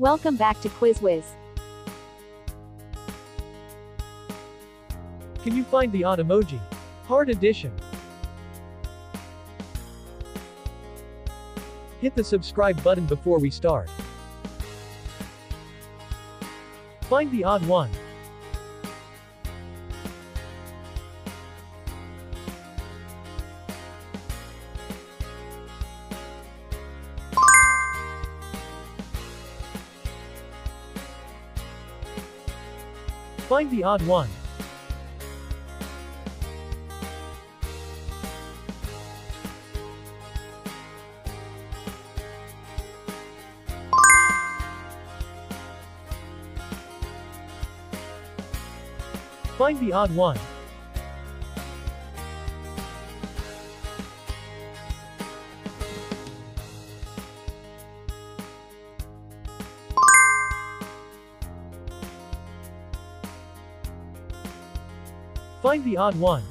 Welcome back to Quiz Whiz. Can you find the odd emoji? Hard edition. Hit the subscribe button before we start. Find the odd one. Find the odd one. Find the odd one. Find the odd one.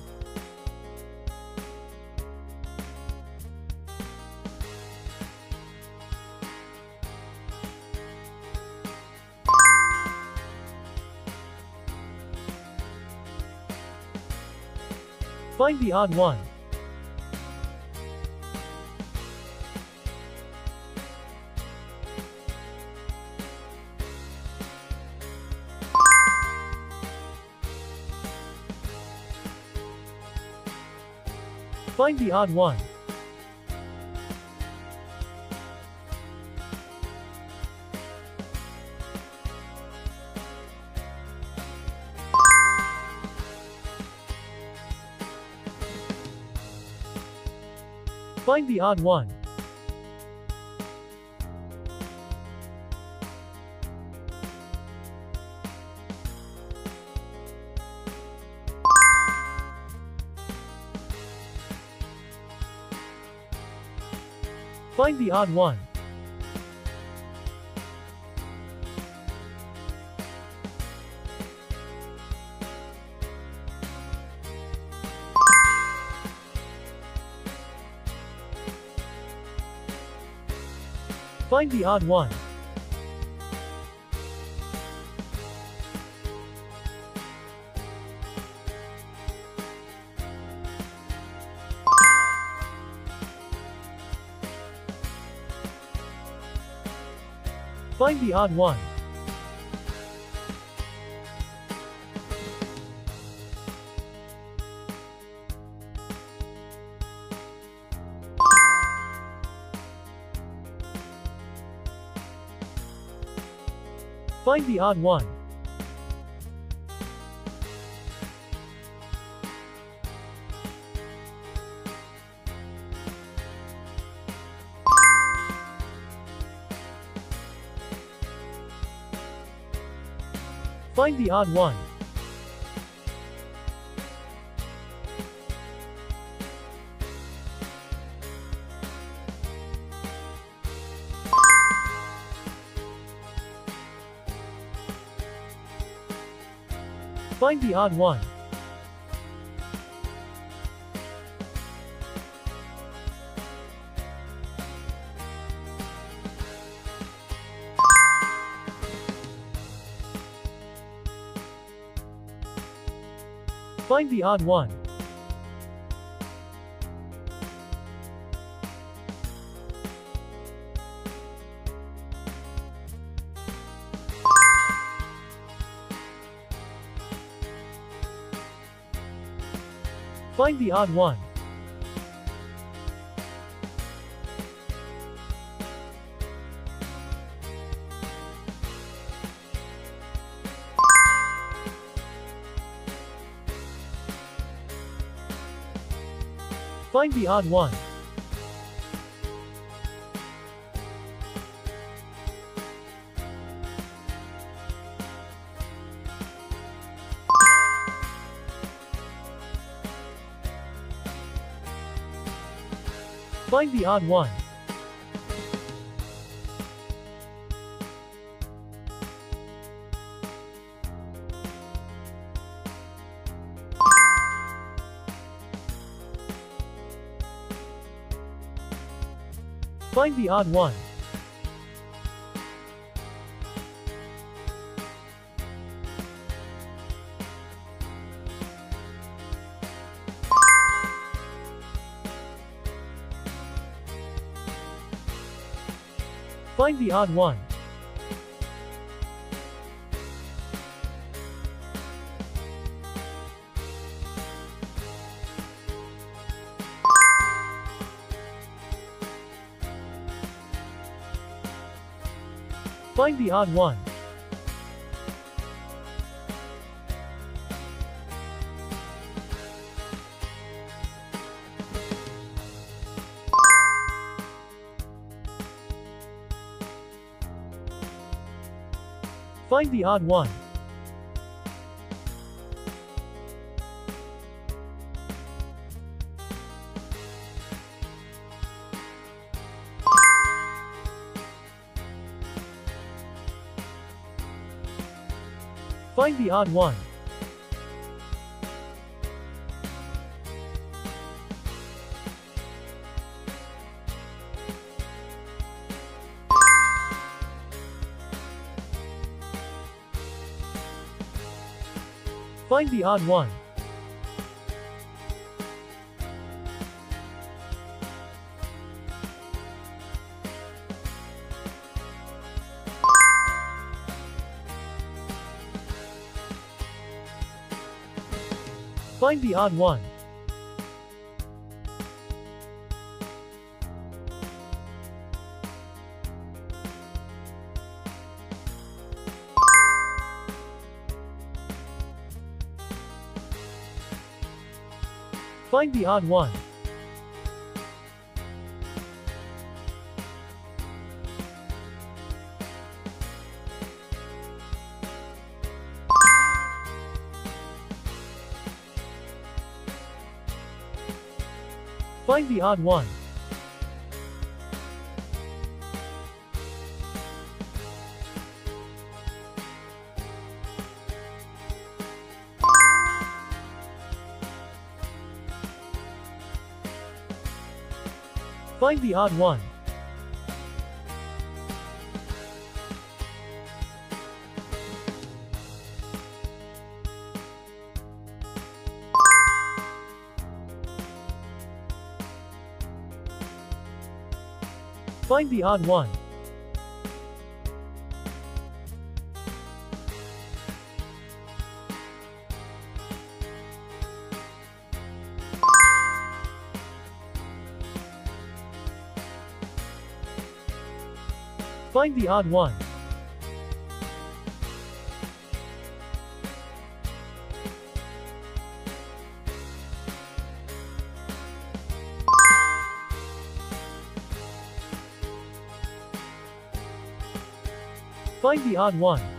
Find the odd one. Find the odd one. Find the odd one. Find the odd one. Find the odd one. Find the odd one. Find the odd one. Find the odd one. Find the odd one. Find the odd one. Find the odd one. Find the odd one. Find the odd one. Find the odd one. Find the odd one. Find the odd one. Find the odd one. Find the odd one. Find the odd one. Find the odd one. Find the odd one. Find the odd one. Find the odd one. Find the odd one. Find the odd one. Find the odd one.